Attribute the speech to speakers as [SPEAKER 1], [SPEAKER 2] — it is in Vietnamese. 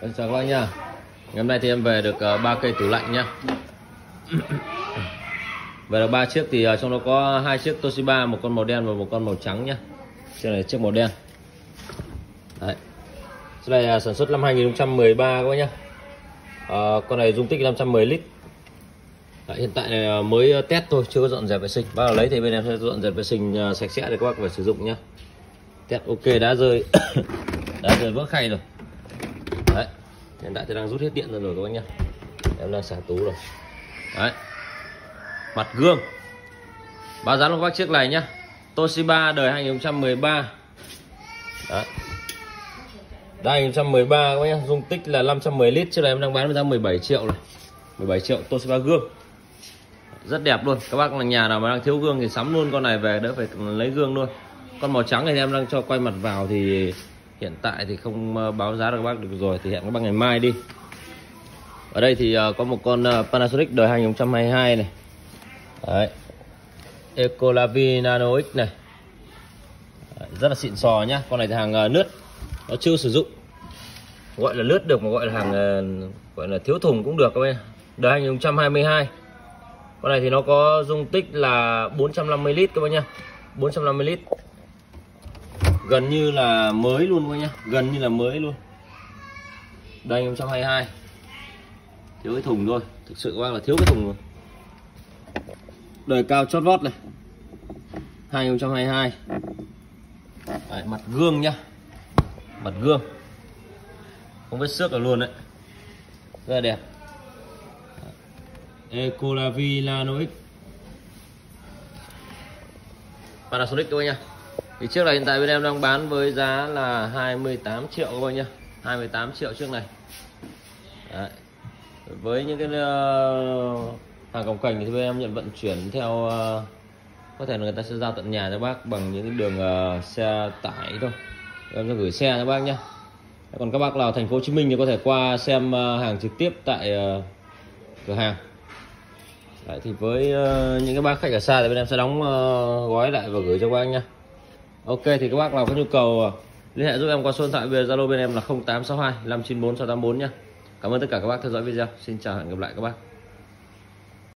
[SPEAKER 1] Em chào các bác nha. Ngày hôm nay thì em về được ờ, ba cây tủ lạnh nha. Về được ba chiếc thì ờ, trong đó có hai chiếc Toshiba một con màu đen và một con màu trắng nhá chiếc này chiếc màu đen. Đấy. chiếc này ờ, sản xuất năm 2013 các bác nhá. À, con này dung tích 510 lít. Đấy, hiện tại này mới test thôi chưa có dọn dẹp vệ sinh. Bác nào lấy thì bên em sẽ dọn dẹp vệ sinh sạch sẽ để các bác phải sử dụng nhá. Test ok đã rơi. Đã rơi vỡ khay rồi hiện tại thì đang rút hết điện ra rồi các bác nhá. Em đang xả tú rồi. Đấy. Mặt gương. Báo giá của bác chiếc này nhá. Toshiba đời 2013 đấy. Đây 2013 các bác nhá. Dung tích là 510 lít trước đây em đang bán với giá 17 triệu rồi 17 triệu Toshiba gương. Rất đẹp luôn. Các bác là nhà nào mà đang thiếu gương thì sắm luôn con này về, đỡ phải lấy gương luôn. Con màu trắng này em đang cho quay mặt vào thì hiện tại thì không ờ, báo giá được các bác được rồi thì hẹn các bác ngày mai đi. Ở đây thì ờ, có một con ờ, Panasonic đời 2022 này. Đấy. Ecolavi Nano X này. Đấy, rất là xịn sò nhá. Con này thì hàng nước lướt. Nó chưa sử dụng. Gọi là lướt được mà gọi là hàng gọi là thiếu thùng cũng được các bạn đời 2022 con này thì nó có dung tích là 450 lít các bác nhá. 450 lít gần như là mới luôn coi nhá. Gần như là mới luôn. Đây 2022 thiếu cái thùng thôi. Thực sự các là thiếu cái thùng rồi đời cao chót vót này. 2022 đấy, mặt gương nhá. Mặt gương. Không vết xước là luôn đấy. Rất là đẹp. Ecolavi Nano X Panasonic các bác thì chiếc này hiện tại bên em đang bán với giá là 28 triệu các bác nhá 28 triệu chiếc này. Đấy. với những cái uh, hàng cồng cành thì bên em nhận vận chuyển theo uh, có thể là người ta sẽ giao tận nhà cho bác bằng những cái đường uh, xe tải thôi. Em sẽ gửi xe cho bác nhá. Còn các bác nào thành phố Hồ Chí Minh thì có thể qua xem hàng trực tiếp tại cửa hàng. Đấy, thì với những cái bác khách ở xa thì bên em sẽ đóng gói lại và gửi cho các bác nha. Ok, thì các bác nào có nhu cầu ờ, liên hệ giúp em qua số điện thoại về Zalo bên em là 0862 594 684 nhé. Cảm ơn tất cả các bác theo dõi video. Xin chào, hẹn gặp lại các bác.